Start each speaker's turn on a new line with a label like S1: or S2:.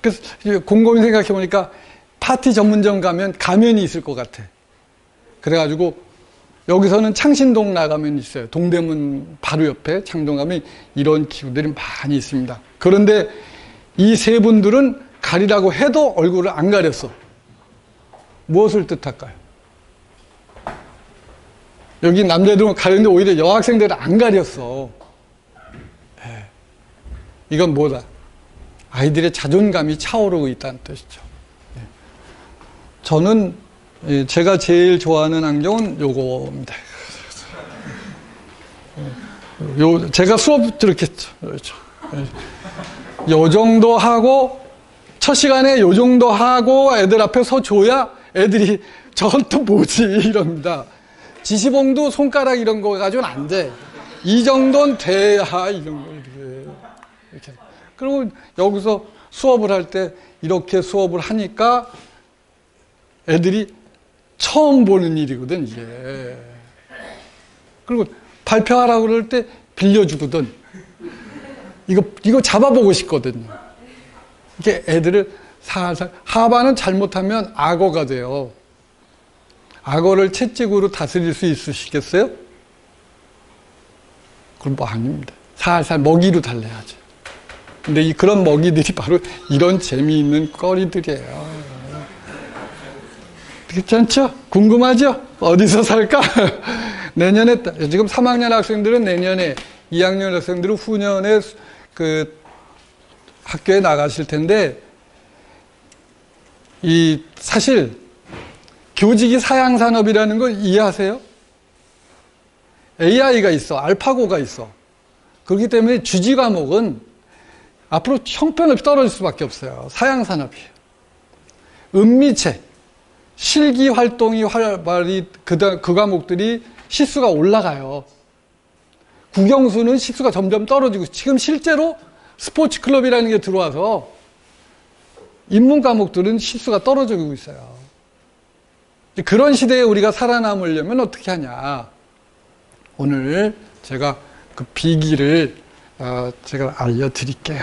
S1: 그래서 곰곰이 생각해 보니까 파티 전문점 가면 가면이 있을 것 같아. 그래가지고 여기서는 창신동 나가면 있어요. 동대문 바로 옆에 창동 가면 이런 기구들이 많이 있습니다. 그런데 이 세 분들은 가리라고 해도 얼굴을 안 가렸어. 무엇을 뜻할까요? 여기 남자들은 가렸는데 오히려 여학생들은 안 가렸어. 네. 이건 뭐다? 아이들의 자존감이 차오르고 있다는 뜻이죠. 네. 저는 예, 제가 제일 좋아하는 안경은 요거입니다. 요 제가 수업 들었겠죠. 그렇죠. 요 정도 하고 첫 시간에 요 정도 하고 애들 앞에 서 줘야 애들이 저건 또 뭐지 이럽니다. 지시봉도 손가락 이런 거 가지고는 안 돼. 이 정도는 돼야 이런 거 이렇게 이렇게. 그리고 여기서 수업을 할 때 이렇게 수업을 하니까 애들이 처음 보는 일이거든 이게. 그리고 발표하라고 그럴 때 빌려주거든. 이거 이거 잡아보고 싶거든요. 이게 애들을 살살 하반은 잘못하면 악어가 돼요. 악어를 채찍으로 다스릴 수 있으시겠어요? 그럼 뭐 아닙니다. 살살 먹이로 달래야죠. 근데 이 그런 먹이들이 바로 이런 재미있는 거리들이에요. 괜찮죠? 궁금하죠? 어디서 살까? 내년에 지금 3학년 학생들은 내년에 2학년 학생들은 후년에 그 학교에 나가실 텐데 이 사실 교직이 사양 산업이라는 걸 이해하세요? AI가 있어, 알파고가 있어. 그렇기 때문에 주지 과목은 앞으로 형편없이 떨어질 수밖에 없어요. 사양 산업이에요. 은미체, 실기 활동이 활발히 그, 그 과목들이 시수가 올라가요. 국영수는 시수가 점점 떨어지고 지금 실제로 스포츠 클럽이라는 게 들어와서 인문 과목들은 시수가 떨어지고 있어요. 그런 시대에 우리가 살아남으려면 어떻게 하냐. 오늘 제가 그 비기를 어, 제가 알려드릴게요.